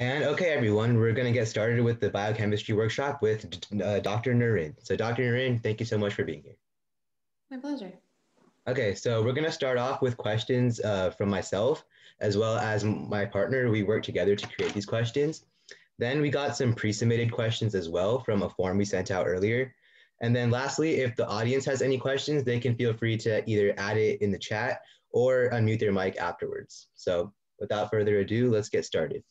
And okay, everyone, we're going to get started with the biochemistry workshop with uh, Dr. Narin. So Dr. Narin, thank you so much for being here. My pleasure. Okay, so we're going to start off with questions uh, from myself, as well as my partner. We worked together to create these questions. Then we got some pre-submitted questions as well from a form we sent out earlier. And then lastly, if the audience has any questions, they can feel free to either add it in the chat or unmute their mic afterwards. So without further ado, let's get started.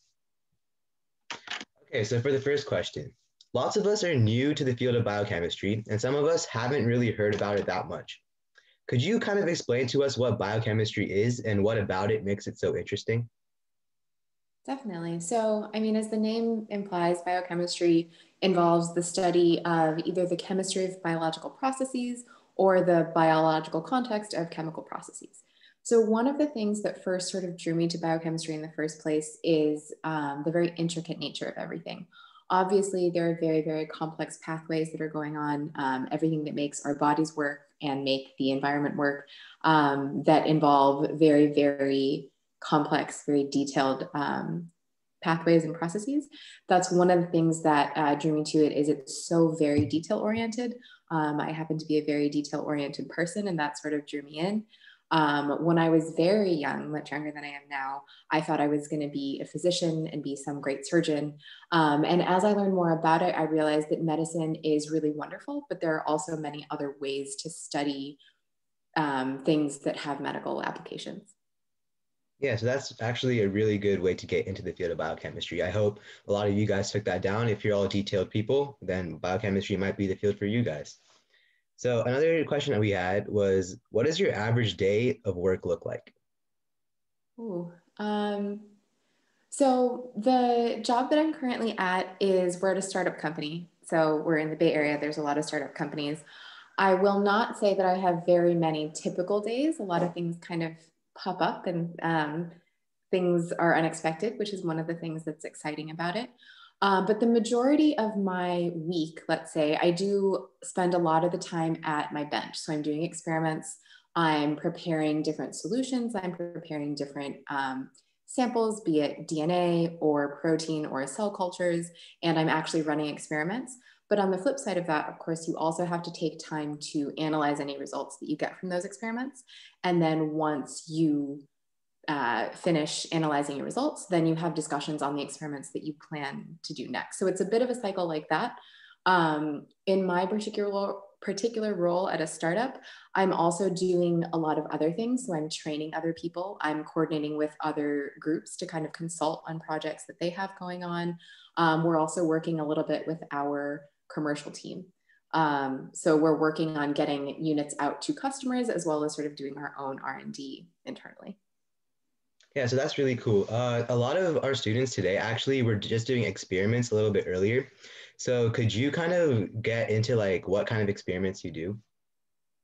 Okay, so for the first question, lots of us are new to the field of biochemistry, and some of us haven't really heard about it that much. Could you kind of explain to us what biochemistry is and what about it makes it so interesting? Definitely. So, I mean, as the name implies, biochemistry involves the study of either the chemistry of biological processes or the biological context of chemical processes. So, one of the things that first sort of drew me to biochemistry in the first place is um, the very intricate nature of everything. Obviously, there are very, very complex pathways that are going on, um, everything that makes our bodies work and make the environment work um, that involve very, very complex, very detailed um, pathways and processes. That's one of the things that uh, drew me to it is it's so very detail oriented. Um, I happen to be a very detail oriented person and that sort of drew me in. Um, when I was very young, much younger than I am now, I thought I was going to be a physician and be some great surgeon. Um, and as I learned more about it, I realized that medicine is really wonderful, but there are also many other ways to study um, things that have medical applications. Yeah, so that's actually a really good way to get into the field of biochemistry. I hope a lot of you guys took that down. If you're all detailed people, then biochemistry might be the field for you guys. So another question that we had was, what does your average day of work look like? Ooh, um, so the job that I'm currently at is we're at a startup company. So we're in the Bay Area. There's a lot of startup companies. I will not say that I have very many typical days. A lot of things kind of pop up and um, things are unexpected, which is one of the things that's exciting about it. Um, but the majority of my week, let's say, I do spend a lot of the time at my bench. So I'm doing experiments, I'm preparing different solutions, I'm preparing different um, samples, be it DNA or protein or cell cultures, and I'm actually running experiments. But on the flip side of that, of course, you also have to take time to analyze any results that you get from those experiments. And then once you uh, finish analyzing your results, then you have discussions on the experiments that you plan to do next. So it's a bit of a cycle like that. Um, in my particular particular role at a startup, I'm also doing a lot of other things. So I'm training other people. I'm coordinating with other groups to kind of consult on projects that they have going on. Um, we're also working a little bit with our commercial team. Um, so we're working on getting units out to customers as well as sort of doing our own R&D internally. Yeah, so that's really cool. Uh, a lot of our students today actually were just doing experiments a little bit earlier. So could you kind of get into like what kind of experiments you do?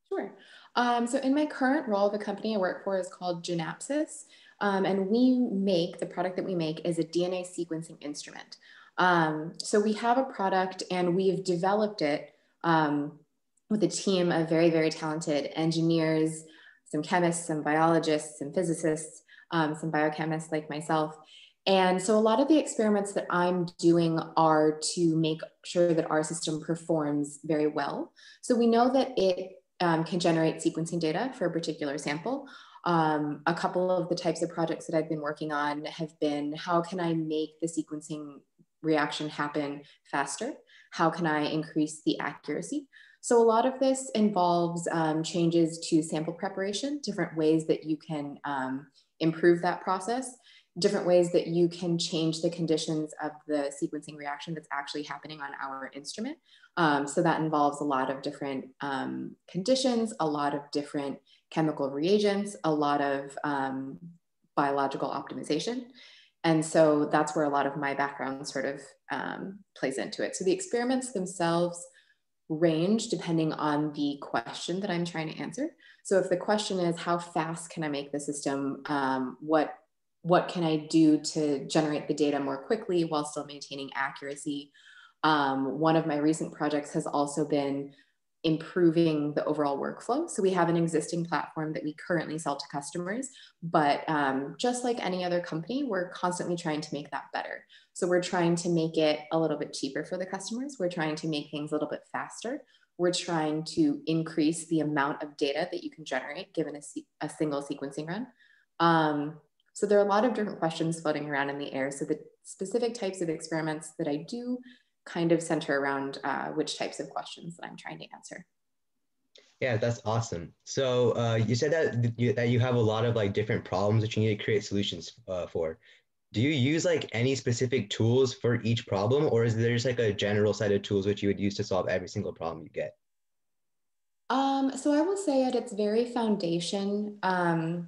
Sure. Um, so in my current role, the company I work for is called Genapsys. Um, and we make, the product that we make is a DNA sequencing instrument. Um, so we have a product and we've developed it um, with a team of very, very talented engineers, some chemists, some biologists, some physicists, um, some biochemists like myself. And so a lot of the experiments that I'm doing are to make sure that our system performs very well. So we know that it um, can generate sequencing data for a particular sample. Um, a couple of the types of projects that I've been working on have been how can I make the sequencing reaction happen faster? How can I increase the accuracy? So a lot of this involves um, changes to sample preparation, different ways that you can um, improve that process, different ways that you can change the conditions of the sequencing reaction that's actually happening on our instrument. Um, so that involves a lot of different um, conditions, a lot of different chemical reagents, a lot of um, biological optimization. And so that's where a lot of my background sort of um, plays into it. So the experiments themselves range depending on the question that I'm trying to answer. So if the question is how fast can I make the system, um, what what can I do to generate the data more quickly while still maintaining accuracy? Um, one of my recent projects has also been improving the overall workflow. So we have an existing platform that we currently sell to customers, but um, just like any other company, we're constantly trying to make that better. So we're trying to make it a little bit cheaper for the customers. We're trying to make things a little bit faster. We're trying to increase the amount of data that you can generate given a, a single sequencing run. Um, so there are a lot of different questions floating around in the air. So the specific types of experiments that I do kind of center around uh, which types of questions that I'm trying to answer. Yeah, that's awesome. So uh, you said that you, that you have a lot of like different problems that you need to create solutions uh, for. Do you use like any specific tools for each problem, or is there just like a general set of tools which you would use to solve every single problem you get? Um, so I will say at its very foundation, um,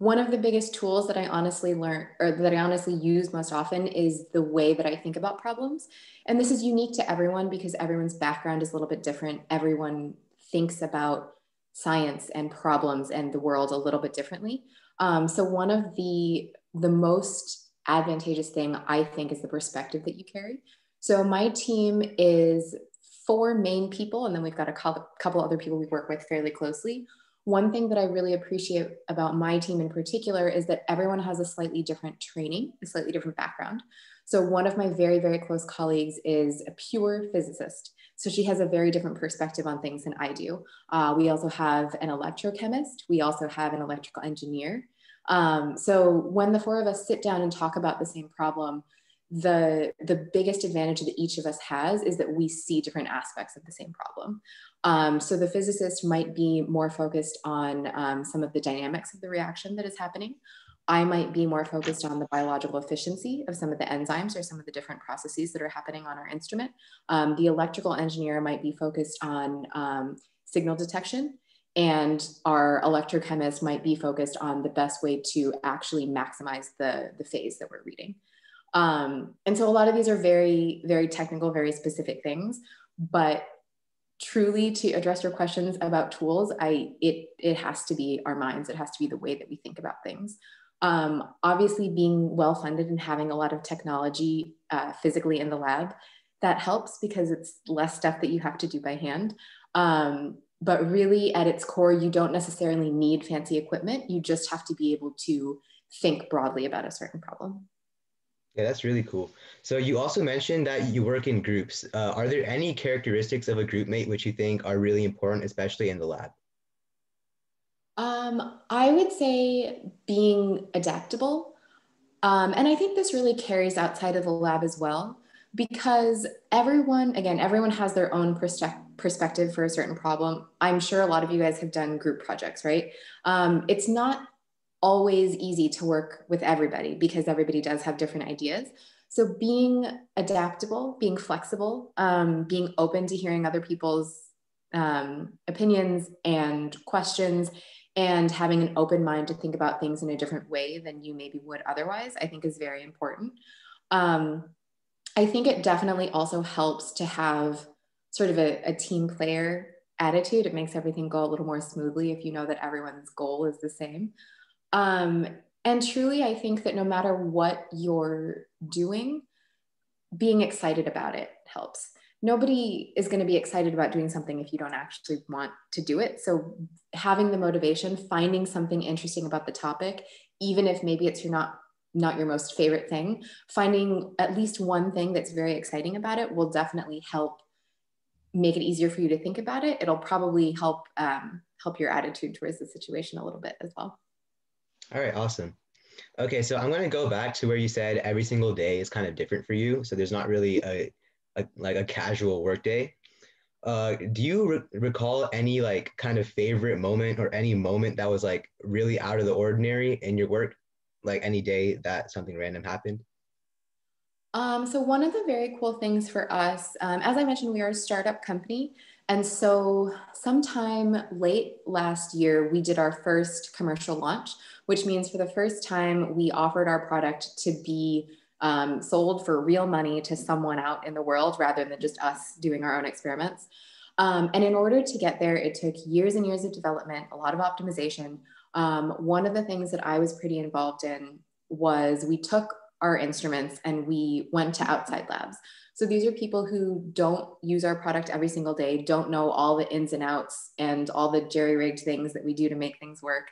one of the biggest tools that I honestly learn or that I honestly use most often is the way that I think about problems. And this is unique to everyone because everyone's background is a little bit different. Everyone thinks about science and problems and the world a little bit differently. Um, so one of the the most advantageous thing I think is the perspective that you carry. So my team is four main people, and then we've got a couple other people we work with fairly closely one thing that I really appreciate about my team in particular is that everyone has a slightly different training, a slightly different background. So, one of my very, very close colleagues is a pure physicist. So, she has a very different perspective on things than I do. Uh, we also have an electrochemist, we also have an electrical engineer. Um, so, when the four of us sit down and talk about the same problem, the the biggest advantage that each of us has is that we see different aspects of the same problem. Um, so the physicist might be more focused on um, some of the dynamics of the reaction that is happening. I might be more focused on the biological efficiency of some of the enzymes or some of the different processes that are happening on our instrument. Um, the electrical engineer might be focused on um, signal detection and our electrochemist might be focused on the best way to actually maximize the, the phase that we're reading um, and so a lot of these are very, very technical, very specific things. But truly to address your questions about tools, I it it has to be our minds. It has to be the way that we think about things. Um, obviously, being well funded and having a lot of technology uh, physically in the lab that helps because it's less stuff that you have to do by hand. Um, but really, at its core, you don't necessarily need fancy equipment. You just have to be able to think broadly about a certain problem. Yeah, that's really cool. So you also mentioned that you work in groups. Uh, are there any characteristics of a group mate which you think are really important, especially in the lab? Um, I would say being adaptable. Um, and I think this really carries outside of the lab as well, because everyone, again, everyone has their own perspective for a certain problem. I'm sure a lot of you guys have done group projects, right? Um, it's not always easy to work with everybody because everybody does have different ideas. So being adaptable, being flexible, um, being open to hearing other people's um, opinions and questions, and having an open mind to think about things in a different way than you maybe would otherwise, I think is very important. Um, I think it definitely also helps to have sort of a, a team player attitude. It makes everything go a little more smoothly if you know that everyone's goal is the same. Um, and truly, I think that no matter what you're doing, being excited about it helps. Nobody is going to be excited about doing something if you don't actually want to do it. So, having the motivation, finding something interesting about the topic, even if maybe it's your not not your most favorite thing, finding at least one thing that's very exciting about it will definitely help make it easier for you to think about it. It'll probably help um, help your attitude towards the situation a little bit as well. All right, awesome. Okay, so I'm going to go back to where you said every single day is kind of different for you. So there's not really a, a like a casual work day. Uh, do you re- recall any like kind of favorite moment or any moment that was like really out of the ordinary in your work? Like any day that something random happened? Um, so one of the very cool things for us, um, as I mentioned, we are a startup company. And so sometime late last year, we did our first commercial launch, which means for the first time, we offered our product to be um, sold for real money to someone out in the world rather than just us doing our own experiments. Um, and in order to get there, it took years and years of development, a lot of optimization. Um, one of the things that I was pretty involved in was we took our instruments and we went to outside labs. So these are people who don't use our product every single day, don't know all the ins and outs and all the jerry rigged things that we do to make things work.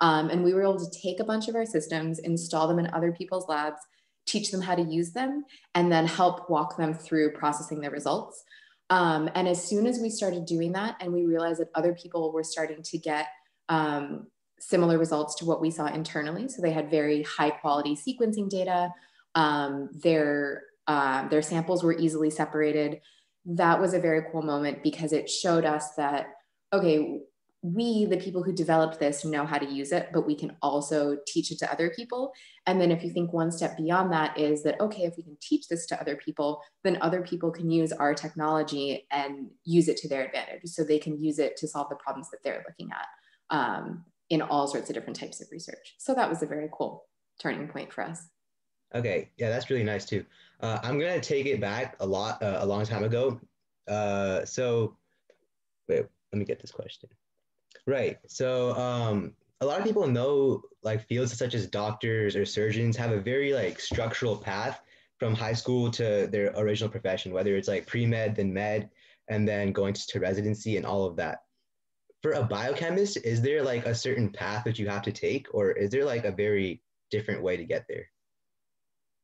Um, and we were able to take a bunch of our systems, install them in other people's labs, teach them how to use them, and then help walk them through processing the results. Um, and as soon as we started doing that, and we realized that other people were starting to get um, similar results to what we saw internally, so they had very high quality sequencing data. Um, their uh, their samples were easily separated. That was a very cool moment because it showed us that okay, we, the people who developed this, know how to use it, but we can also teach it to other people. And then if you think one step beyond that is that, okay, if we can teach this to other people, then other people can use our technology and use it to their advantage. So they can use it to solve the problems that they're looking at um, in all sorts of different types of research. So that was a very cool turning point for us. Okay, yeah, that's really nice too. Uh, I'm gonna take it back a lot, uh, a long time ago. Uh, so, wait, let me get this question. Right. So um, a lot of people know like fields such as doctors or surgeons have a very like structural path from high school to their original profession, whether it's like pre-med, then med, and then going to residency and all of that. For a biochemist, is there like a certain path that you have to take, or is there like a very different way to get there?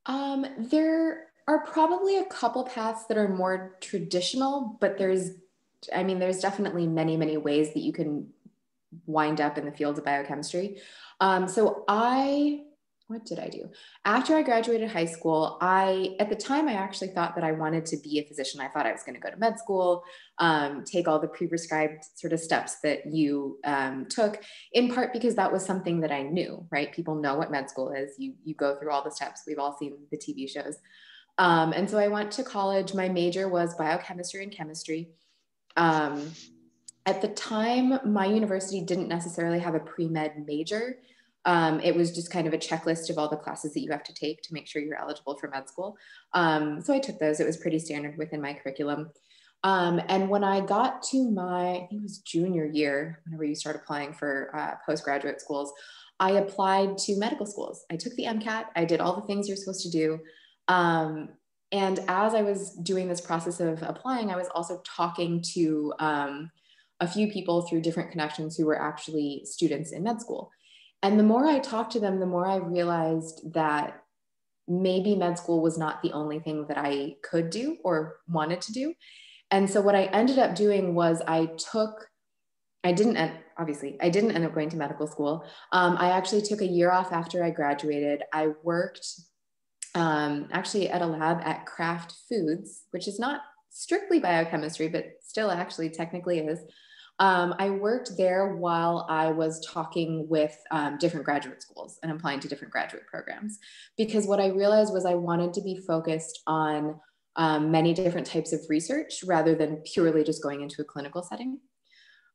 Um, there are probably a couple paths that are more traditional, but there's, I mean, there's definitely many, many ways that you can wind up in the field of biochemistry. Um, so I, what did I do? After I graduated high school, I, at the time, I actually thought that I wanted to be a physician. I thought I was going to go to med school, um, take all the pre prescribed sort of steps that you um, took, in part because that was something that I knew, right? People know what med school is. You, you go through all the steps. We've all seen the TV shows. Um, and so I went to college. My major was biochemistry and chemistry. Um, at the time, my university didn't necessarily have a pre med major. Um, it was just kind of a checklist of all the classes that you have to take to make sure you're eligible for med school. Um, so I took those. It was pretty standard within my curriculum. Um, and when I got to my, I think it was junior year, whenever you start applying for uh, postgraduate schools, I applied to medical schools. I took the MCAT. I did all the things you're supposed to do. Um, and as I was doing this process of applying, I was also talking to um, a few people through different connections who were actually students in med school. And the more I talked to them, the more I realized that maybe med school was not the only thing that I could do or wanted to do. And so what I ended up doing was I took, I didn't, end, obviously, I didn't end up going to medical school. Um, I actually took a year off after I graduated. I worked um, actually at a lab at Kraft Foods, which is not strictly biochemistry, but still actually technically is. Um, I worked there while I was talking with um, different graduate schools and applying to different graduate programs. Because what I realized was I wanted to be focused on um, many different types of research rather than purely just going into a clinical setting.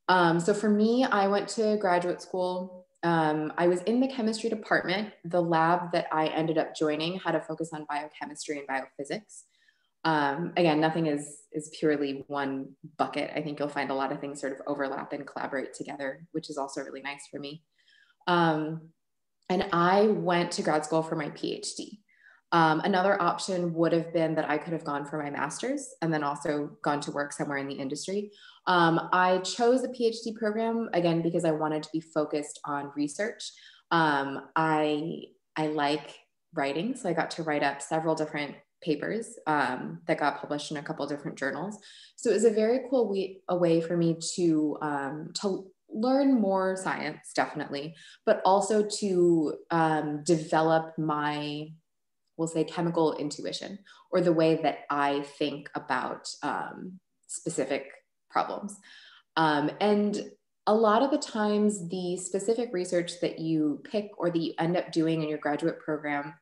Um, so for me, I went to graduate school. Um, I was in the chemistry department. The lab that I ended up joining had a focus on biochemistry and biophysics um, again, nothing is is purely one bucket. I think you'll find a lot of things sort of overlap and collaborate together, which is also really nice for me. Um, and I went to grad school for my PhD. Um, another option would have been that I could have gone for my master's and then also gone to work somewhere in the industry. Um, I chose the PhD program again because I wanted to be focused on research. Um, I I like writing, so I got to write up several different papers um, that got published in a couple different journals. So it was a very cool way, a way for me to, um, to learn more science, definitely, but also to um, develop my, we'll say, chemical intuition or the way that I think about um, specific problems. Um, and a lot of the times, the specific research that you pick or that you end up doing in your graduate program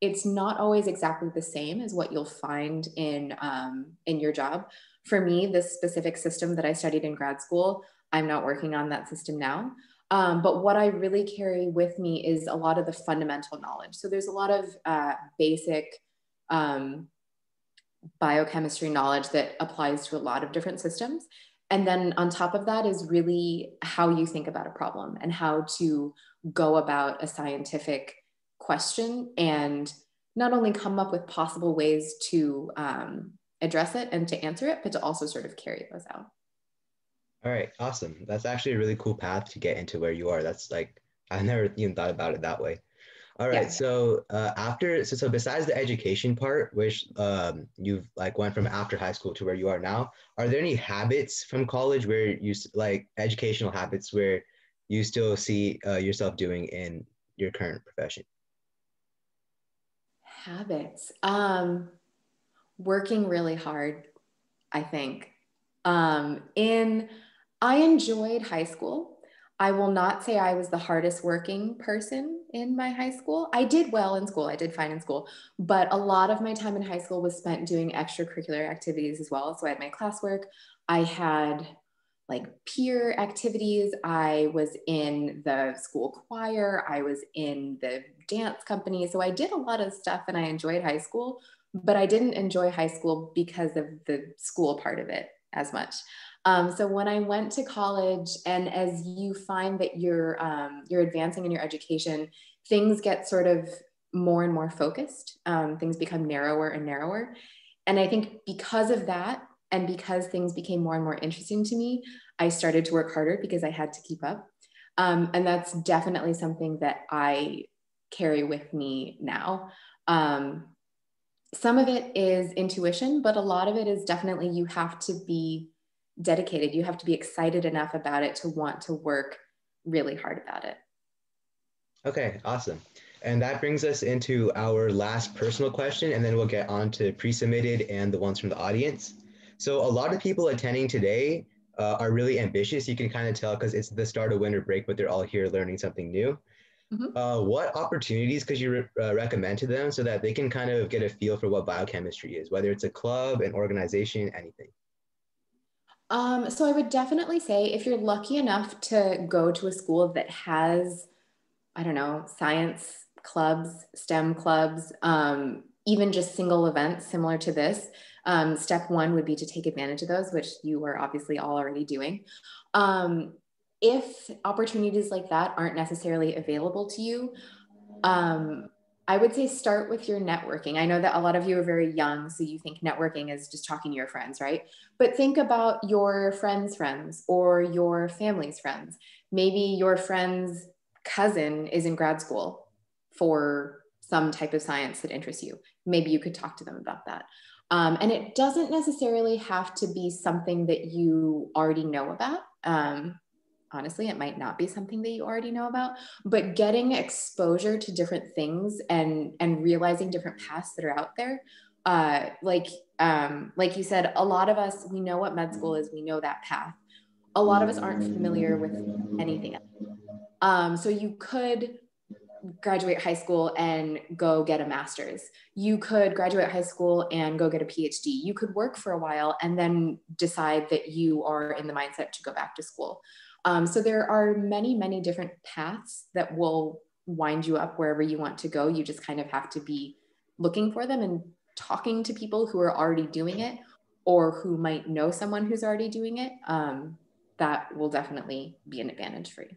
it's not always exactly the same as what you'll find in um, in your job. For me, this specific system that I studied in grad school, I'm not working on that system now. Um, but what I really carry with me is a lot of the fundamental knowledge. So there's a lot of uh, basic um, biochemistry knowledge that applies to a lot of different systems. And then on top of that is really how you think about a problem and how to go about a scientific question and not only come up with possible ways to um, address it and to answer it, but to also sort of carry those out. All right, awesome. That's actually a really cool path to get into where you are. That's like I never even thought about it that way. All right, yeah. so uh, after so, so besides the education part, which um, you've like went from after high school to where you are now, are there any habits from college where you like educational habits where you still see uh, yourself doing in your current profession? Habits, um, working really hard. I think um, in I enjoyed high school. I will not say I was the hardest working person in my high school. I did well in school, I did fine in school, but a lot of my time in high school was spent doing extracurricular activities as well. So I had my classwork, I had like peer activities, I was in the school choir, I was in the dance company. So I did a lot of stuff and I enjoyed high school, but I didn't enjoy high school because of the school part of it as much. Um, so when I went to college, and as you find that you're um, you're advancing in your education, things get sort of more and more focused. Um, things become narrower and narrower, and I think because of that, and because things became more and more interesting to me, I started to work harder because I had to keep up. Um, and that's definitely something that I carry with me now. Um, some of it is intuition, but a lot of it is definitely you have to be dedicated. You have to be excited enough about it to want to work really hard about it. Okay, awesome. And that brings us into our last personal question, and then we'll get on to pre submitted and the ones from the audience. So, a lot of people attending today uh, are really ambitious. You can kind of tell because it's the start of winter break, but they're all here learning something new. Mm-hmm. Uh, what opportunities could you re- uh, recommend to them so that they can kind of get a feel for what biochemistry is, whether it's a club, an organization, anything? Um, so I would definitely say if you're lucky enough to go to a school that has, I don't know, science clubs, STEM clubs, um, even just single events similar to this, um, step one would be to take advantage of those, which you are obviously all already doing. Um, if opportunities like that aren't necessarily available to you, um, I would say start with your networking. I know that a lot of you are very young, so you think networking is just talking to your friends, right? But think about your friends' friends or your family's friends. Maybe your friend's cousin is in grad school for some type of science that interests you. Maybe you could talk to them about that. Um, and it doesn't necessarily have to be something that you already know about. Um, honestly it might not be something that you already know about but getting exposure to different things and and realizing different paths that are out there uh like um like you said a lot of us we know what med school is we know that path a lot of us aren't familiar with anything else um so you could graduate high school and go get a master's. You could graduate high school and go get a PhD. You could work for a while and then decide that you are in the mindset to go back to school. Um, so there are many, many different paths that will wind you up wherever you want to go. You just kind of have to be looking for them and talking to people who are already doing it or who might know someone who's already doing it. Um, that will definitely be an advantage for you.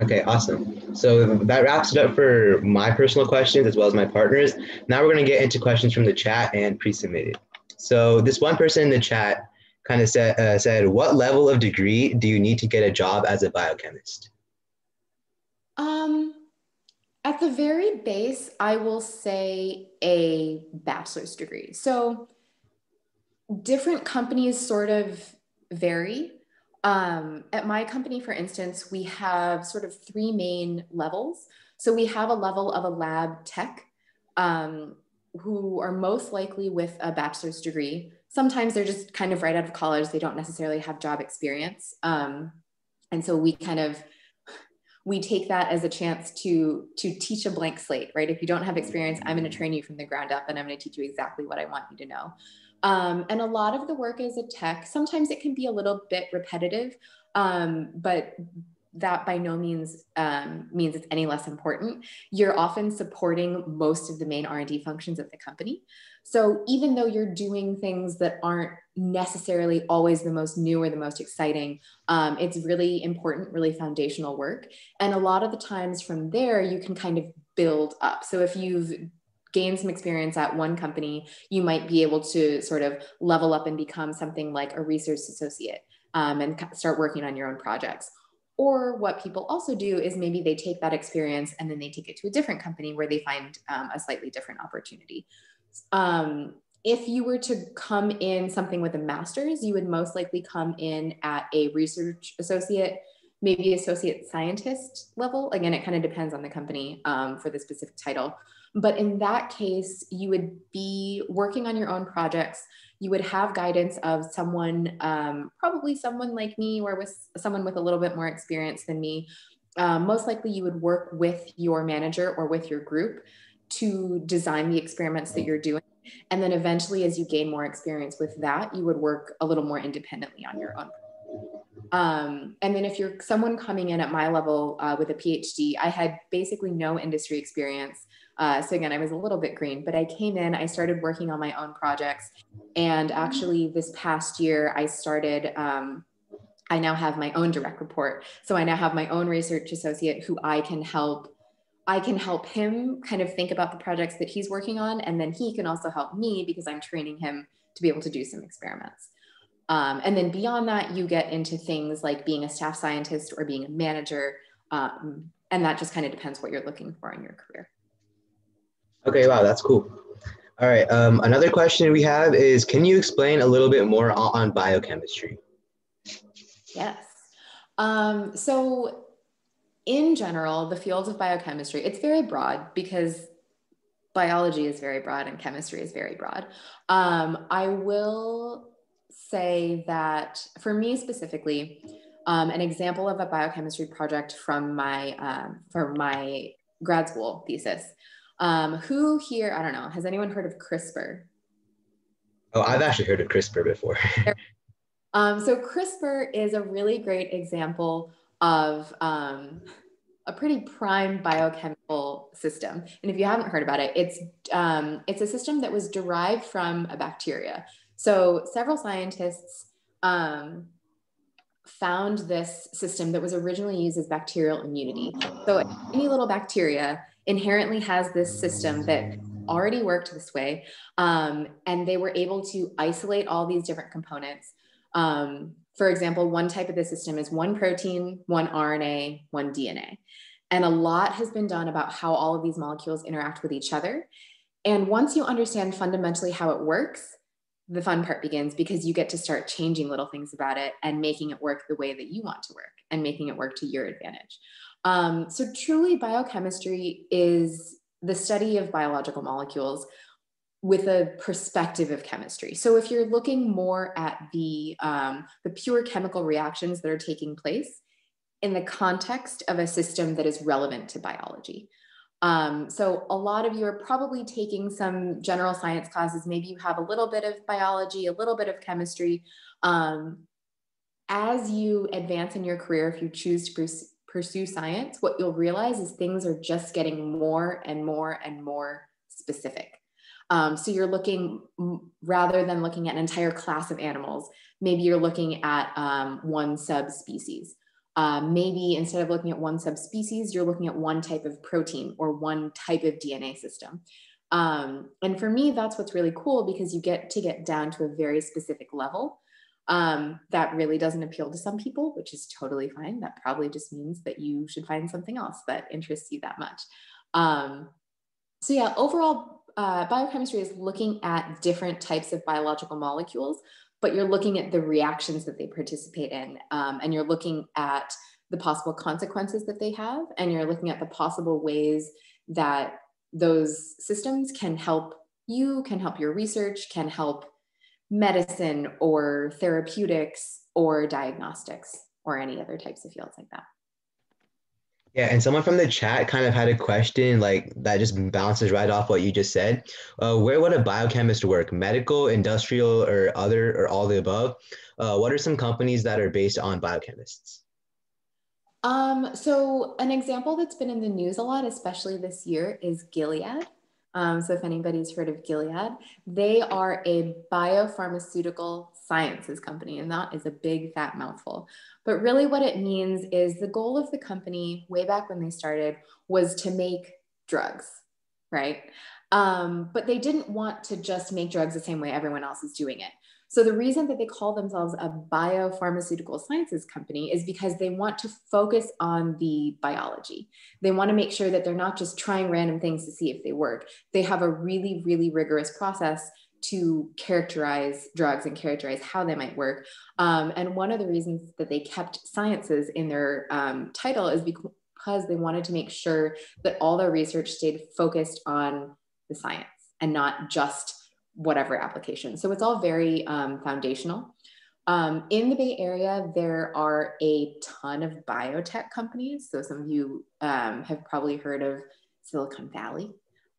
Okay, awesome. So that wraps it up for my personal questions as well as my partners. Now we're going to get into questions from the chat and pre-submitted. So this one person in the chat kind of said, uh, said, what level of degree do you need to get a job as a biochemist? Um, at the very base, I will say a bachelor's degree. So different companies sort of vary. Um, at my company, for instance, we have sort of three main levels. So we have a level of a lab tech um, who are most likely with a bachelor's degree sometimes they're just kind of right out of college. They don't necessarily have job experience. Um, and so we kind of we take that as a chance to to teach a blank slate right? If you don't have experience i'm going to train you from the ground up and i'm going to teach you exactly what i want you to know. Um, and a lot of the work is a tech. Sometimes it can be a little bit repetitive um, but that by no means um, means it's any less important. You're often supporting most of the main r&d functions of the company so even though you're doing things that aren't necessarily always the most new or the most exciting, um, it's really important, really foundational work. And a lot of the times from there, you can kind of build up. So if you've gain some experience at one company, you might be able to sort of level up and become something like a research associate um, and start working on your own projects. Or what people also do is maybe they take that experience and then they take it to a different company where they find um, a slightly different opportunity. Um, if you were to come in something with a master's, you would most likely come in at a research associate, maybe associate scientist level. Again, it kind of depends on the company um, for the specific title. But in that case, you would be working on your own projects. You would have guidance of someone, um, probably someone like me or with someone with a little bit more experience than me. Um, most likely, you would work with your manager or with your group to design the experiments that you're doing. And then eventually, as you gain more experience with that, you would work a little more independently on your own. Um, and then if you're someone coming in at my level uh, with a PhD, I had basically no industry experience. Uh, so again, I was a little bit green, but I came in, I started working on my own projects. And actually this past year, I started, um, I now have my own direct report. So I now have my own research associate who I can help I can help him kind of think about the projects that he's working on. And then he can also help me because I'm training him to be able to do some experiments. Um, and then beyond that, you get into things like being a staff scientist or being a manager. Um, and that just kind of depends what you're looking for in your career. Okay, wow, that's cool. All right, um, another question we have is, can you explain a little bit more on, on biochemistry? Yes. Um, so in general, the field of biochemistry, it's very broad because biology is very broad and chemistry is very broad. Um, I will say that for me specifically, um, an example of a biochemistry project from my um, for my grad school thesis. Um, who here? I don't know. Has anyone heard of CRISPR? Oh, I've actually heard of CRISPR before. Um, so CRISPR is a really great example of um, a pretty prime biochemical system. And if you haven't heard about it, it's um, it's a system that was derived from a bacteria. So several scientists um, found this system that was originally used as bacterial immunity. So any little bacteria inherently has this system that already worked this way, um, and they were able to isolate all these different components. Um, for example, one type of the system is one protein, one RNA, one DNA. And a lot has been done about how all of these molecules interact with each other. And once you understand fundamentally how it works, the fun part begins because you get to start changing little things about it and making it work the way that you want to work and making it work to your advantage. Um, so, truly, biochemistry is the study of biological molecules with a perspective of chemistry. So if you're looking more at the, um, the pure chemical reactions that are taking place in the context of a system that is relevant to biology. Um, so a lot of you are probably taking some general science classes. Maybe you have a little bit of biology, a little bit of chemistry. Um, as you advance in your career, if you choose to pursue, pursue science, what you'll realize is things are just getting more and more and more specific. Um, so you're looking rather than looking at an entire class of animals, maybe you're looking at um, one subspecies. Uh, maybe instead of looking at one subspecies, you're looking at one type of protein or one type of DNA system. Um, and for me, that's what's really cool because you get to get down to a very specific level. Um, that really doesn't appeal to some people, which is totally fine. That probably just means that you should find something else that interests you that much. Um, so, yeah, overall, uh, biochemistry is looking at different types of biological molecules, but you're looking at the reactions that they participate in, um, and you're looking at the possible consequences that they have, and you're looking at the possible ways that those systems can help you, can help your research, can help medicine or therapeutics or diagnostics or any other types of fields like that. Yeah, and someone from the chat kind of had a question like that just bounces right off what you just said. Uh, where would a biochemist work? Medical, industrial, or other, or all the above? Uh, what are some companies that are based on biochemists? Um, so an example that's been in the news a lot, especially this year, is Gilead. Um, so if anybody's heard of Gilead, they are a biopharmaceutical sciences company, and that is a big fat mouthful. But really, what it means is the goal of the company, way back when they started, was to make drugs, right? Um, but they didn't want to just make drugs the same way everyone else is doing it. So the reason that they call themselves a biopharmaceutical sciences company is because they want to focus on the biology. They want to make sure that they're not just trying random things to see if they work. They have a really, really rigorous process to characterize drugs and characterize how they might work. Um, and one of the reasons that they kept sciences in their um, title is because they wanted to make sure that all their research stayed focused on the science and not just whatever application. So it's all very um, foundational. Um, in the Bay Area, there are a ton of biotech companies. So some of you um, have probably heard of Silicon Valley.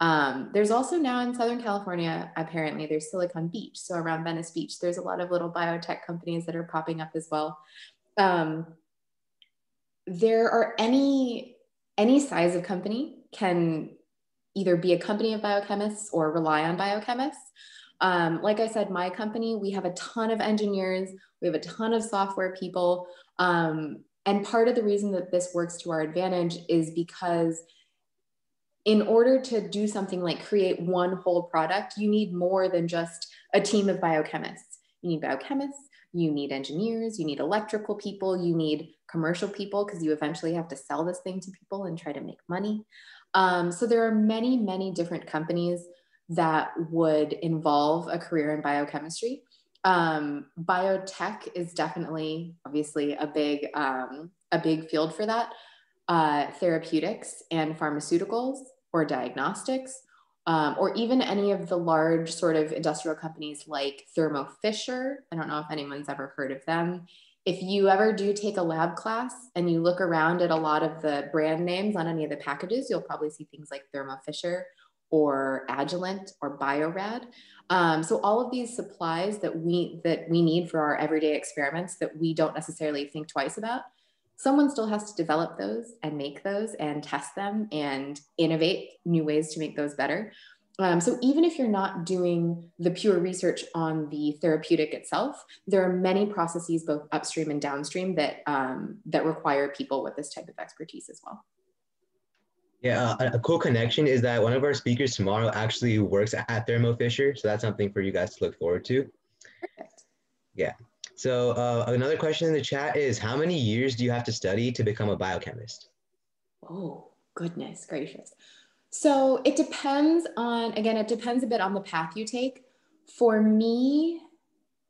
Um, there's also now in Southern California, apparently there's Silicon Beach. So around Venice Beach, there's a lot of little biotech companies that are popping up as well. Um, there are any, any size of company can either be a company of biochemists or rely on biochemists. Um, like I said, my company, we have a ton of engineers, we have a ton of software people. Um, and part of the reason that this works to our advantage is because in order to do something like create one whole product, you need more than just a team of biochemists. You need biochemists, you need engineers, you need electrical people, you need commercial people because you eventually have to sell this thing to people and try to make money. Um, so there are many, many different companies that would involve a career in biochemistry. Um, biotech is definitely, obviously, a big, um, a big field for that. Uh, therapeutics and pharmaceuticals or diagnostics, um, or even any of the large sort of industrial companies like Thermo Fisher. I don't know if anyone's ever heard of them if you ever do take a lab class and you look around at a lot of the brand names on any of the packages, you'll probably see things like Thermo Fisher or Agilent or Biorad. Um, so all of these supplies that we that we need for our everyday experiments that we don't necessarily think twice about, someone still has to develop those and make those and test them and innovate new ways to make those better. Um, so even if you're not doing the pure research on the therapeutic itself, there are many processes, both upstream and downstream, that um, that require people with this type of expertise as well. Yeah, uh, a cool connection is that one of our speakers tomorrow actually works at Thermo Fisher, so that's something for you guys to look forward to. Perfect. Yeah. So uh, another question in the chat is, how many years do you have to study to become a biochemist? Oh goodness gracious. So it depends on, again, it depends a bit on the path you take. For me,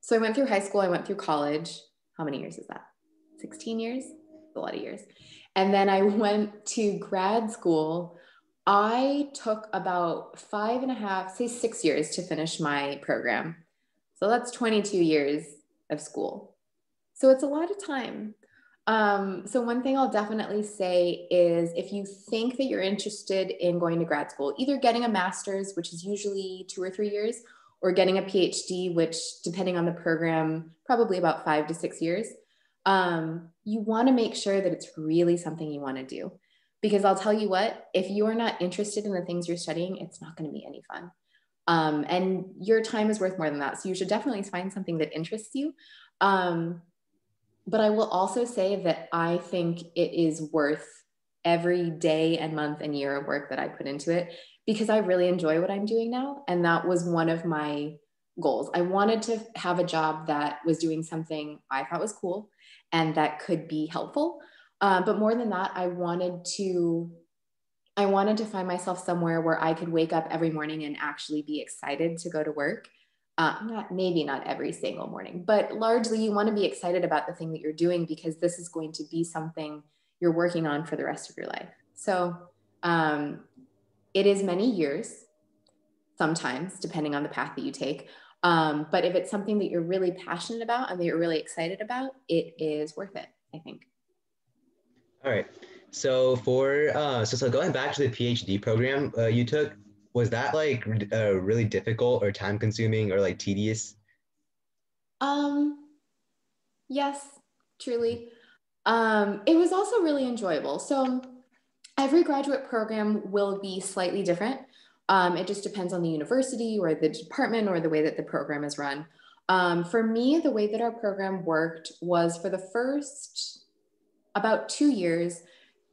so I went through high school, I went through college. How many years is that? 16 years? a lot of years. And then I went to grad school. I took about five and a half, say six years to finish my program. So that's 22 years of school. So it's a lot of time. Um, so one thing I'll definitely say is if you think that you're interested in going to grad school, either getting a master's, which is usually two or three years, or getting a PhD, which depending on the program, probably about five to six years, um, you want to make sure that it's really something you want to do. Because I'll tell you what, if you're not interested in the things you're studying, it's not going to be any fun. Um, and your time is worth more than that. So you should definitely find something that interests you. Um, but I will also say that I think it is worth every day and month and year of work that I put into it because I really enjoy what I'm doing now. And that was one of my goals. I wanted to have a job that was doing something I thought was cool and that could be helpful. Uh, but more than that, I wanted to. I wanted to find myself somewhere where I could wake up every morning and actually be excited to go to work uh, not maybe not every single morning, but largely you want to be excited about the thing that you're doing because this is going to be something you're working on for the rest of your life. So um, it is many years, sometimes depending on the path that you take. Um, but if it's something that you're really passionate about and that you're really excited about, it is worth it, I think. All right. So for uh, so so going back to the PhD program uh, you took, was that like uh, really difficult or time consuming or like tedious? Um, yes, truly. Um, it was also really enjoyable. So every graduate program will be slightly different. Um, it just depends on the university or the department or the way that the program is run. Um, for me, the way that our program worked was for the first about two years,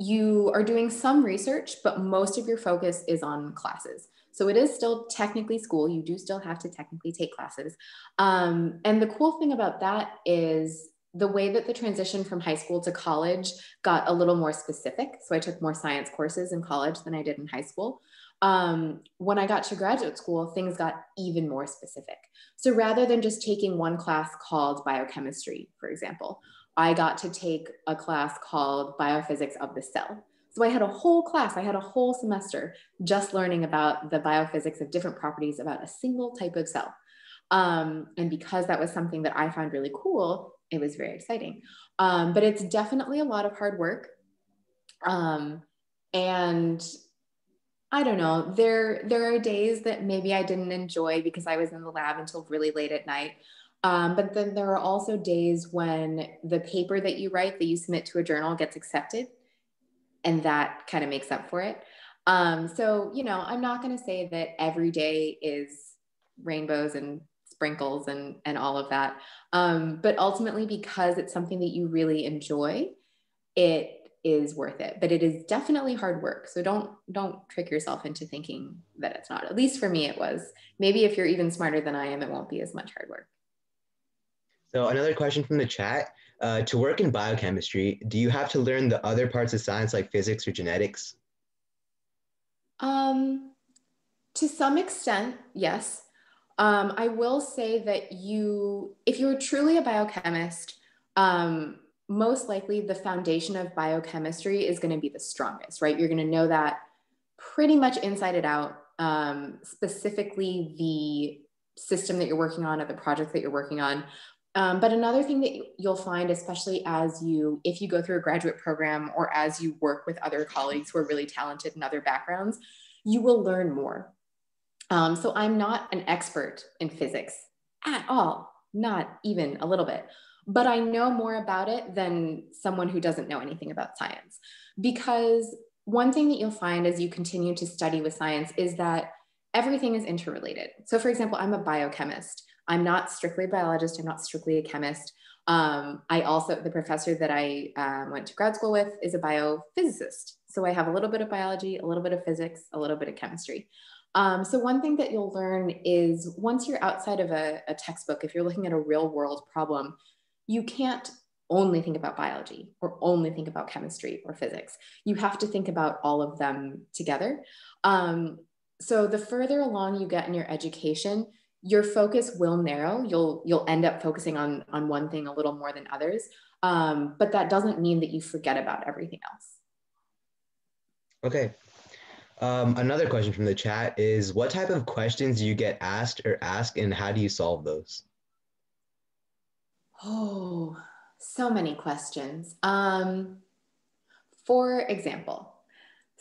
you are doing some research, but most of your focus is on classes. So it is still technically school. You do still have to technically take classes. Um, and the cool thing about that is the way that the transition from high school to college got a little more specific. So I took more science courses in college than I did in high school. Um, when I got to graduate school, things got even more specific. So rather than just taking one class called biochemistry, for example, I got to take a class called biophysics of the cell. So I had a whole class, I had a whole semester just learning about the biophysics of different properties about a single type of cell. Um, and because that was something that I found really cool, it was very exciting. Um, but it's definitely a lot of hard work. Um, and I don't know, there, there are days that maybe I didn't enjoy because I was in the lab until really late at night. Um, but then there are also days when the paper that you write that you submit to a journal gets accepted and that kind of makes up for it. Um, so, you know, I'm not going to say that every day is rainbows and sprinkles and, and all of that. Um, but ultimately, because it's something that you really enjoy, it is worth it. But it is definitely hard work. So don't don't trick yourself into thinking that it's not. At least for me it was. Maybe if you're even smarter than i am it won't be as much hard work so another question from the chat uh, to work in biochemistry, do you have to learn the other parts of science like physics or genetics? Um, to some extent, yes. Um, I will say that you, if you're truly a biochemist, um, most likely the foundation of biochemistry is going to be the strongest, right? You're going to know that pretty much inside and out, um, specifically the system that you're working on or the project that you're working on um, but another thing that you'll find, especially as you, if you go through a graduate program or as you work with other colleagues who are really talented in other backgrounds, you will learn more. Um, so I'm not an expert in physics at all, not even a little bit, but I know more about it than someone who doesn't know anything about science. Because one thing that you'll find as you continue to study with science is that everything is interrelated. So, for example, I'm a biochemist. I'm not strictly a biologist, I'm not strictly a chemist. Um, I also, the professor that I uh, went to grad school with is a biophysicist. So I have a little bit of biology, a little bit of physics, a little bit of chemistry. Um, so one thing that you'll learn is once you're outside of a, a textbook, if you're looking at a real world problem, you can't only think about biology or only think about chemistry or physics. You have to think about all of them together. Um, so the further along you get in your education, your focus will narrow. You'll you'll end up focusing on on one thing a little more than others um, but that doesn't mean that you forget about everything else. Okay. Um, another question from the chat is what type of questions do you get asked or ask and how do you solve those? Oh so many questions. Um, for example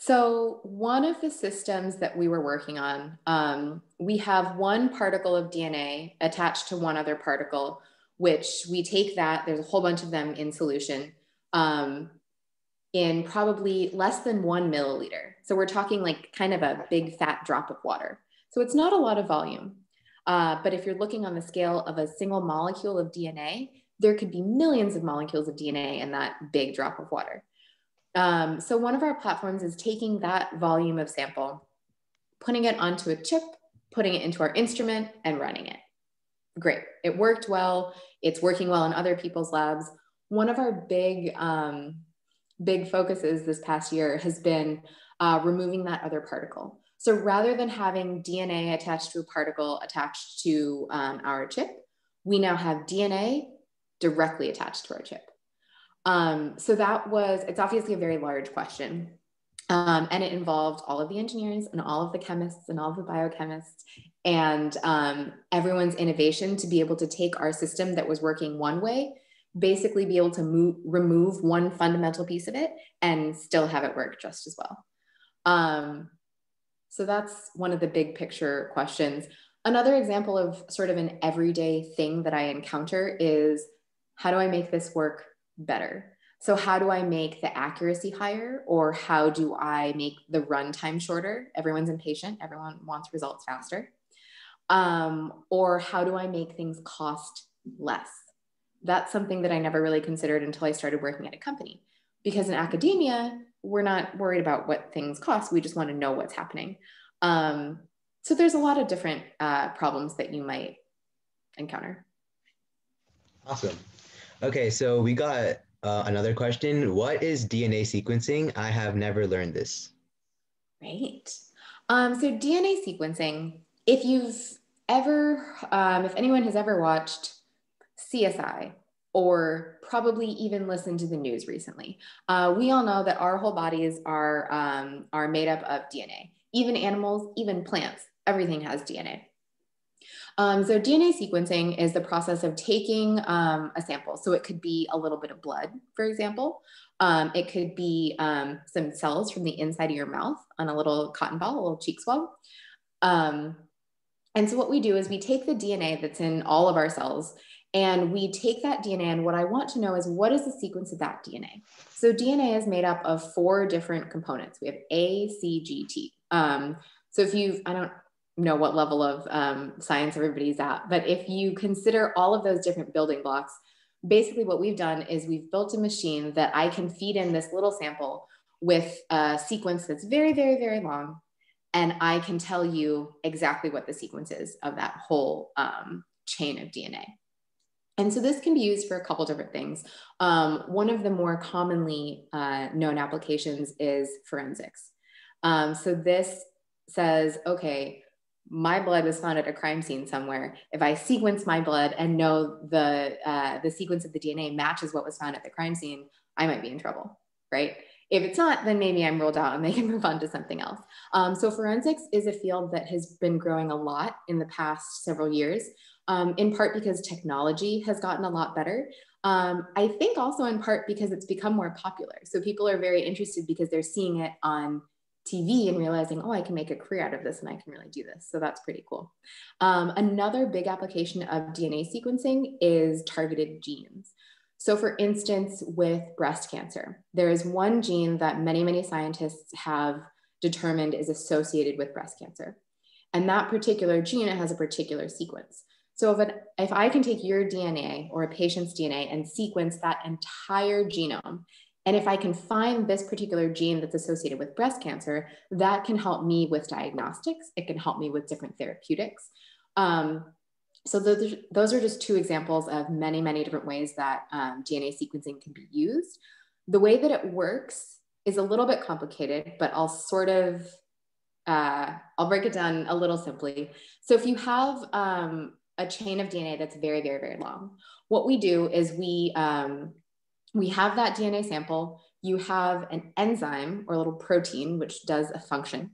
so one of the systems that we were working on, um, we have one particle of DNA attached to one other particle, which we take that, there's a whole bunch of them in solution, um, in probably less than one milliliter. So we're talking like kind of a big fat drop of water. So it's not a lot of volume. Uh, but if you're looking on the scale of a single molecule of DNA, there could be millions of molecules of DNA in that big drop of water. Um, so one of our platforms is taking that volume of sample, putting it onto a chip, putting it into our instrument and running it. Great, it worked well. It's working well in other people's labs. One of our big, um, big focuses this past year has been uh, removing that other particle. So rather than having DNA attached to a particle attached to um, our chip, we now have DNA directly attached to our chip. Um, so that was, it's obviously a very large question. Um, and it involved all of the engineers and all of the chemists and all of the biochemists and um, everyone's innovation to be able to take our system that was working one way, basically be able to move, remove one fundamental piece of it and still have it work just as well. Um, so that's one of the big picture questions. Another example of sort of an everyday thing that I encounter is how do I make this work better. So, how do I make the accuracy higher, or how do I make the runtime shorter? Everyone's impatient, everyone wants results faster. Um, or how do I make things cost less? That's something that I never really considered until I started working at a company. Because in academia, we're not worried about what things cost. We just want to know what's happening. Um, so there's a lot of different uh, problems that you might encounter. Awesome. Okay, so we got uh, another question. What is DNA sequencing? I have never learned this. Great. Um, so DNA sequencing, if you've ever, um, if anyone has ever watched CSI or probably even listened to the news recently, uh, we all know that our whole bodies are, um, are made up of DNA. Even animals, even plants, everything has DNA. Um, so DNA sequencing is the process of taking um, a sample. So it could be a little bit of blood, for example. Um, it could be um, some cells from the inside of your mouth on a little cotton ball, a little cheek swab. Um, and so what we do is we take the DNA that's in all of our cells and we take that DNA and what I want to know is what is the sequence of that DNA? So DNA is made up of four different components. We have A, C, G, T. Um, so if you've, I don't know what level of um, science everybody's at, but if you consider all of those different building blocks, basically what we've done is we've built a machine that I can feed in this little sample with a sequence that's very, very, very long. And I can tell you exactly what the sequence is of that whole um, chain of DNA. And so this can be used for a couple different things. Um, one of the more commonly uh, known applications is forensics. Um, so this says, okay, my blood was found at a crime scene somewhere. If I sequence my blood and know the uh, the sequence of the DNA matches what was found at the crime scene, I might be in trouble, right? If it's not, then maybe I'm ruled out and they can move on to something else. Um, so forensics is a field that has been growing a lot in the past several years, um, in part because technology has gotten a lot better. Um, I think also in part because it's become more popular. So people are very interested because they're seeing it on TV and realizing, oh, I can make a career out of this and I can really do this. So that's pretty cool. Um, another big application of DNA sequencing is targeted genes. So, for instance, with breast cancer, there is one gene that many, many scientists have determined is associated with breast cancer. And that particular gene has a particular sequence. So, if, it, if I can take your DNA or a patient's DNA and sequence that entire genome and if I can find this particular gene that's associated with breast cancer, that can help me with diagnostics. It can help me with different therapeutics. Um, so those, those are just two examples of many, many different ways that um, DNA sequencing can be used. The way that it works is a little bit complicated, but I'll sort of, uh, I'll break it down a little simply. So if you have um, a chain of DNA that's very, very, very long, what we do is we, um, we have that DNA sample. You have an enzyme or a little protein, which does a function.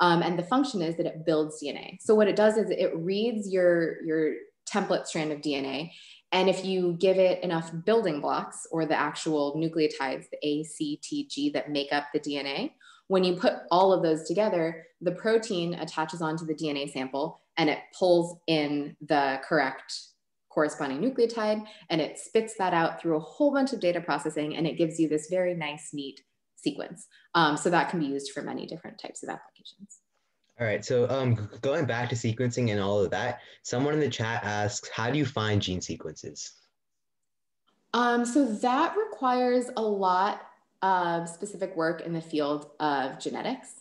Um, and the function is that it builds DNA. So what it does is it reads your, your template strand of DNA. And if you give it enough building blocks or the actual nucleotides, the A, C, T, G that make up the DNA, when you put all of those together, the protein attaches onto the DNA sample and it pulls in the correct corresponding nucleotide and it spits that out through a whole bunch of data processing and it gives you this very nice, neat sequence. Um, so that can be used for many different types of applications. All right, so um, going back to sequencing and all of that, someone in the chat asks, how do you find gene sequences? Um, so that requires a lot of specific work in the field of genetics.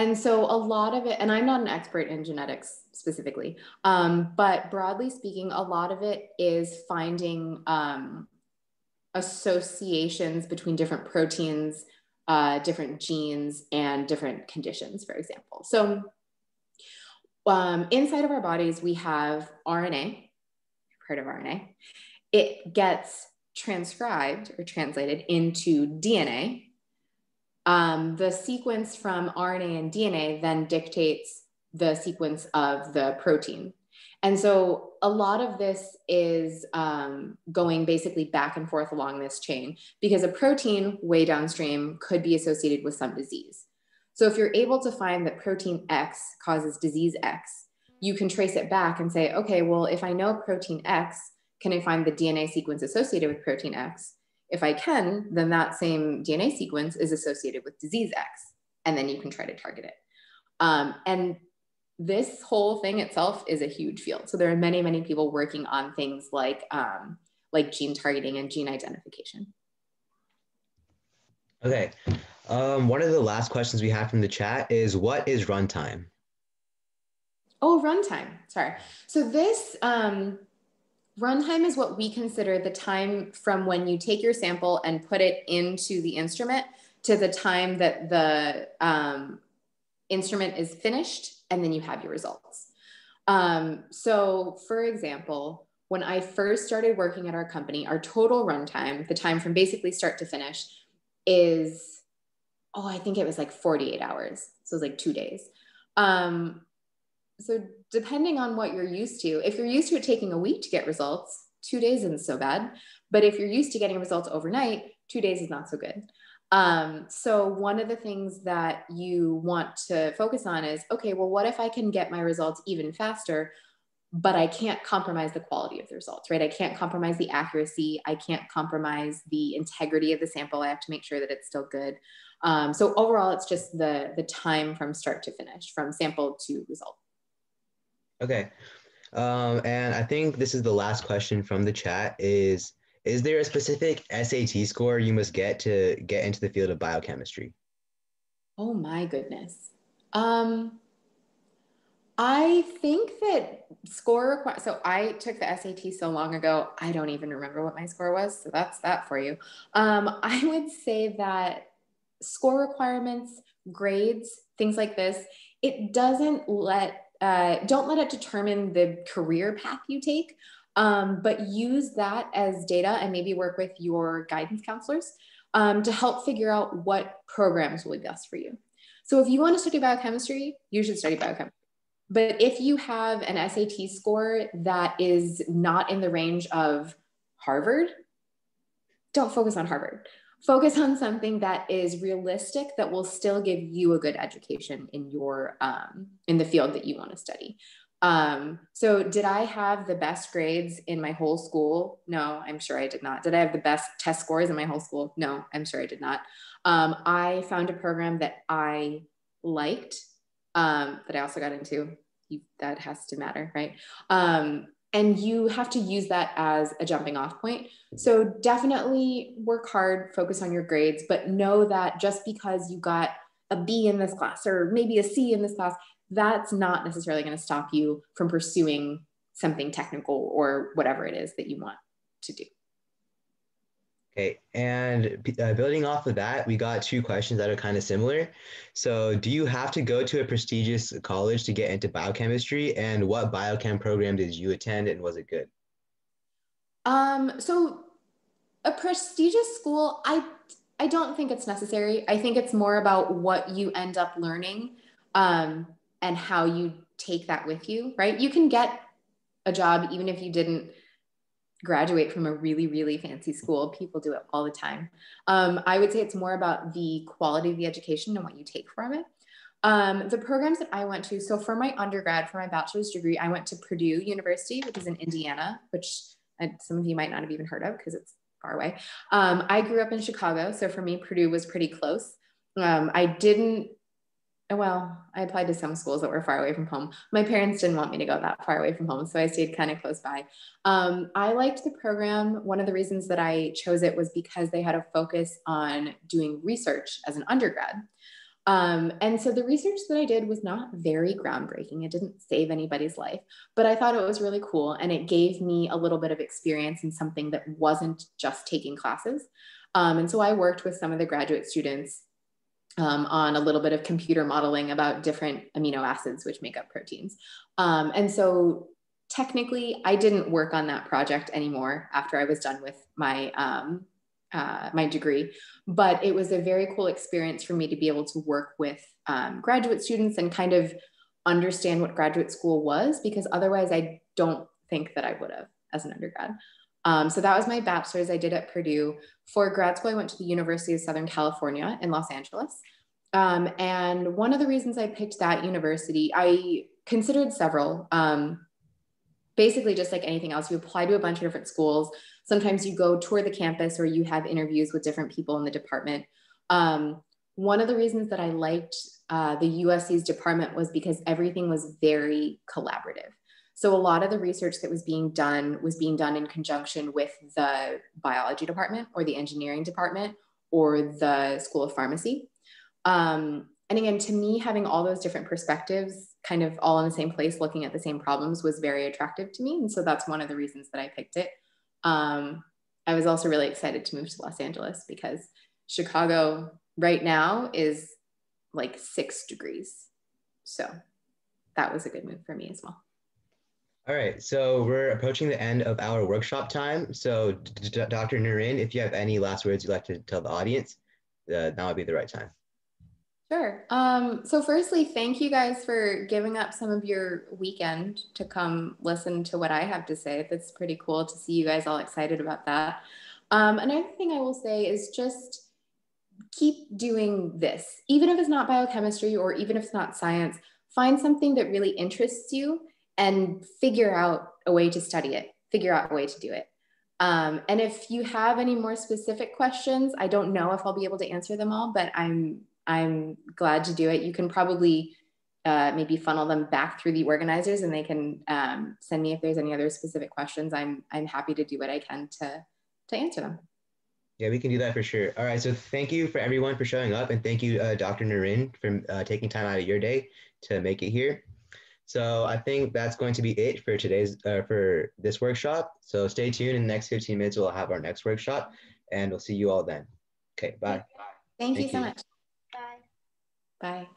And so a lot of it, and I'm not an expert in genetics specifically, um, but broadly speaking, a lot of it is finding um, associations between different proteins, uh, different genes, and different conditions, for example. So um, inside of our bodies, we have RNA, heard of RNA. It gets transcribed or translated into DNA, um, the sequence from RNA and DNA then dictates the sequence of the protein. And so a lot of this is um, going basically back and forth along this chain because a protein way downstream could be associated with some disease. So if you're able to find that protein X causes disease X, you can trace it back and say, okay, well, if I know protein X, can I find the DNA sequence associated with protein X? If I can, then that same DNA sequence is associated with disease X, and then you can try to target it. Um, and this whole thing itself is a huge field. So there are many, many people working on things like um, like gene targeting and gene identification. Okay. Um, one of the last questions we have from the chat is what is runtime? Oh, runtime. Sorry. So this um, runtime is what we consider the time from when you take your sample and put it into the instrument to the time that the um, instrument is finished and then you have your results. Um, so for example, when I first started working at our company, our total runtime, the time from basically start to finish, is oh, I think it was like 48 hours. So it was like two days. Um, so depending on what you're used to, if you're used to it taking a week to get results, two days isn't so bad. But if you're used to getting results overnight, two days is not so good. Um, so one of the things that you want to focus on is, okay, well, what if I can get my results even faster, but I can't compromise the quality of the results, right? I can't compromise the accuracy. I can't compromise the integrity of the sample. I have to make sure that it's still good. Um, so overall, it's just the, the time from start to finish, from sample to result. Okay. Um, and I think this is the last question from the chat is, is there a specific SAT score you must get to get into the field of biochemistry? Oh my goodness. Um, I think that score require so I took the SAT so long ago, I don't even remember what my score was. So that's that for you. Um, I would say that score requirements, grades, things like this, it doesn't let, uh, don't let it determine the career path you take, um, but use that as data and maybe work with your guidance counselors um, to help figure out what programs will be best for you. So if you want to study biochemistry, you should study biochemistry. But if you have an SAT score that is not in the range of Harvard, don't focus on Harvard focus on something that is realistic that will still give you a good education in your um, in the field that you want to study. Um, so did i have the best grades in my whole school? No i'm sure i did not. Did i have the best test scores in my whole school? No i'm sure i did not. Um, i found a program that i liked um, that i also got into. That has to matter right? Um, and you have to use that as a jumping off point. So definitely work hard, focus on your grades, but know that just because you got a B in this class or maybe a C in this class, that's not necessarily going to stop you from pursuing something technical or whatever it is that you want to do. Okay, and uh, building off of that, we got two questions that are kind of similar. So, do you have to go to a prestigious college to get into biochemistry? And what biochem program did you attend, and was it good? Um, so, a prestigious school, I I don't think it's necessary. I think it's more about what you end up learning, um, and how you take that with you. Right? You can get a job even if you didn't graduate from a really, really fancy school. People do it all the time. Um, I would say it's more about the quality of the education and what you take from it. Um, the programs that I went to, so for my undergrad, for my bachelor's degree, I went to Purdue University, which is in Indiana, which some of you might not have even heard of because it's far away. Um, I grew up in Chicago, so for me, Purdue was pretty close. Um, I didn't well, I applied to some schools that were far away from home. My parents didn't want me to go that far away from home, so I stayed kind of close by. Um, I liked the program. One of the reasons that I chose it was because they had a focus on doing research as an undergrad. Um, and so the research that I did was not very groundbreaking. It didn't save anybody's life, but I thought it was really cool. And it gave me a little bit of experience in something that wasn't just taking classes. Um, and so I worked with some of the graduate students um, on a little bit of computer modeling about different amino acids which make up proteins. Um, and so technically, I didn't work on that project anymore after I was done with my um, uh, my degree, but it was a very cool experience for me to be able to work with um, graduate students and kind of understand what graduate school was because otherwise I don't think that I would have as an undergrad. Um, so that was my bachelor's I did at Purdue. For grad school, I went to the University of Southern California in Los Angeles. Um, and one of the reasons I picked that university, I considered several. Um, basically, just like anything else, you apply to a bunch of different schools. Sometimes you go tour the campus or you have interviews with different people in the department. Um, one of the reasons that I liked uh, the USC's department was because everything was very collaborative. So a lot of the research that was being done was being done in conjunction with the biology department or the engineering department or the School of Pharmacy. Um, and again, to me, having all those different perspectives kind of all in the same place, looking at the same problems was very attractive to me. And so that's one of the reasons that I picked it. Um, I was also really excited to move to Los Angeles because Chicago right now is like six degrees. So that was a good move for me as well. All right, so we're approaching the end of our workshop time. So Dr. Narin, if you have any last words you'd like to tell the audience, uh, now would be the right time. Sure. Um, so firstly, thank you guys for giving up some of your weekend to come listen to what I have to say. That's pretty cool to see you guys all excited about that. Um, another thing I will say is just keep doing this. Even if it's not biochemistry or even if it's not science, find something that really interests you and figure out a way to study it, figure out a way to do it. Um, and if you have any more specific questions, I don't know if I'll be able to answer them all, but I'm I'm glad to do it. You can probably uh, maybe funnel them back through the organizers and they can um, send me if there's any other specific questions. I'm, I'm happy to do what I can to, to answer them. Yeah, we can do that for sure. All right, so thank you for everyone for showing up and thank you, uh, Dr. Narin, for uh, taking time out of your day to make it here. So I think that's going to be it for today's, uh, for this workshop. So stay tuned in the next 15 minutes, we'll have our next workshop and we'll see you all then. Okay, bye. Thank, thank you so much. Bye. Bye.